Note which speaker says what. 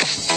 Speaker 1: Bye.